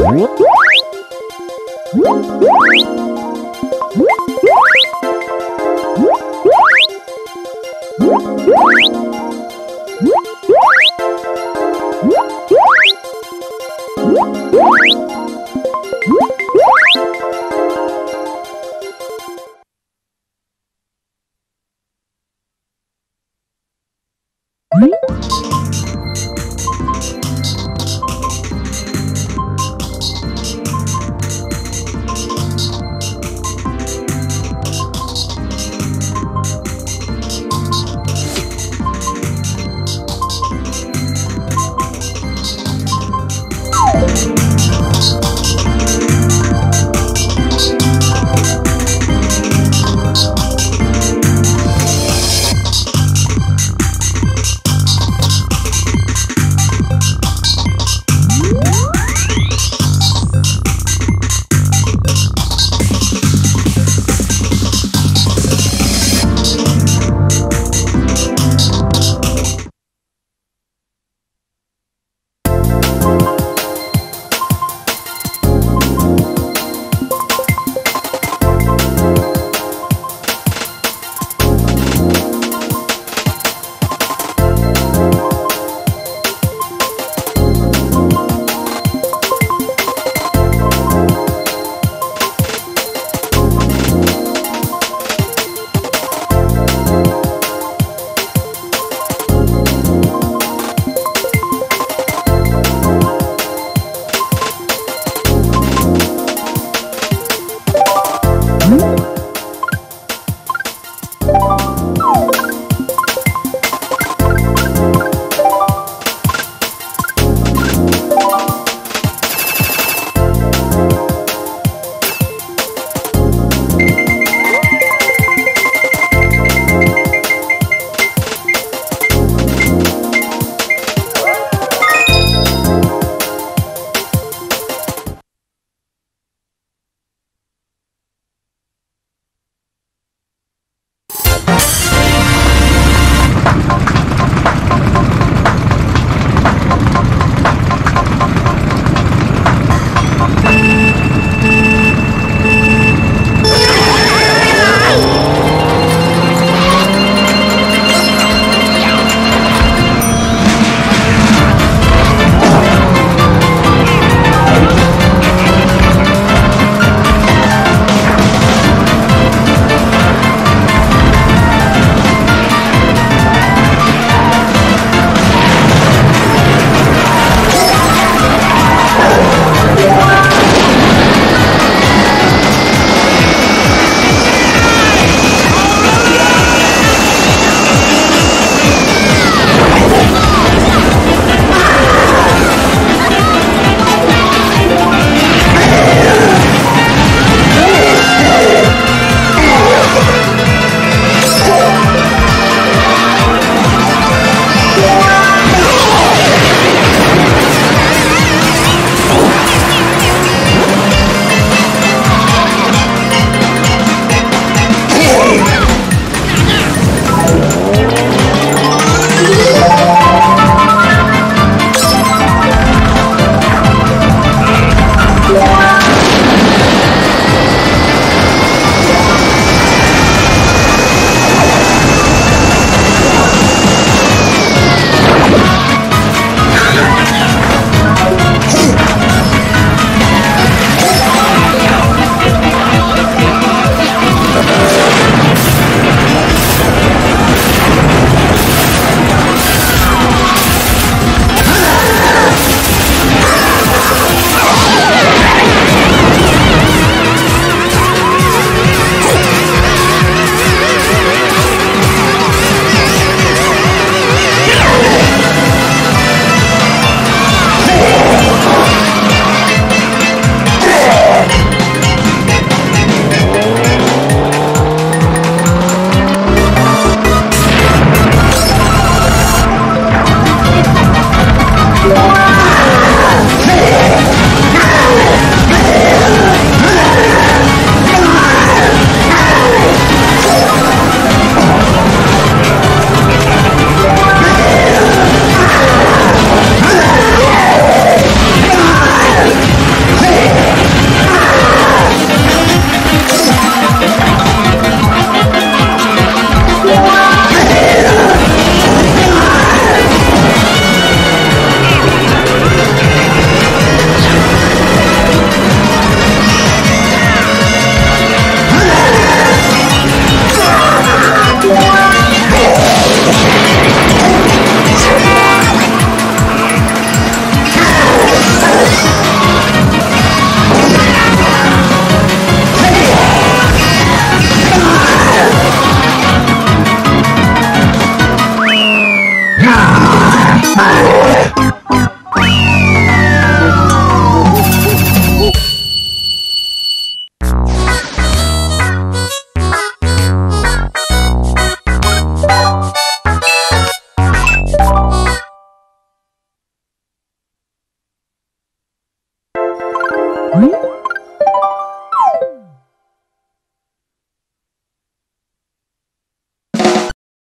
Música